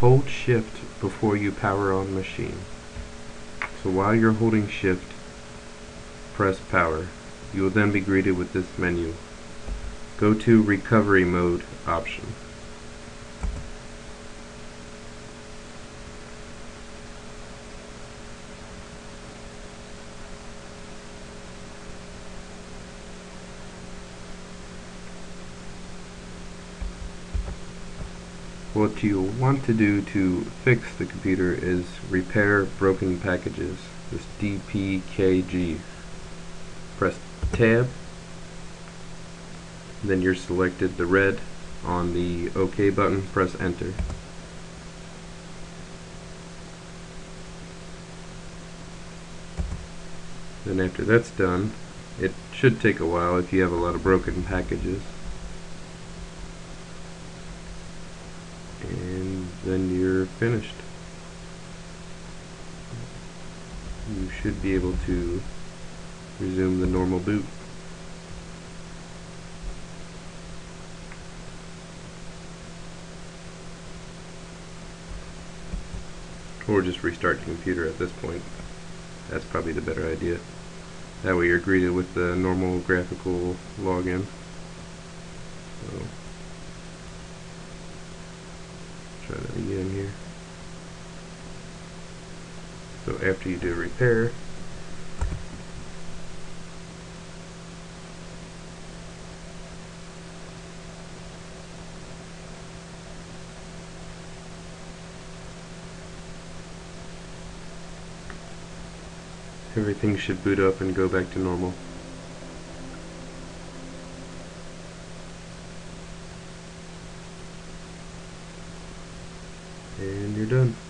hold shift before you power on machine. So while you're holding shift, press power. You will then be greeted with this menu. Go to recovery mode option. What you want to do to fix the computer is repair broken packages. This DPKG. Press tab, then you're selected the red on the OK button, press enter. Then after that's done, it should take a while if you have a lot of broken packages. and then you're finished. You should be able to resume the normal boot. Or just restart the computer at this point. That's probably the better idea. That way you're greeted with the normal graphical login. So again here. So after you do repair, everything should boot up and go back to normal. And you're done.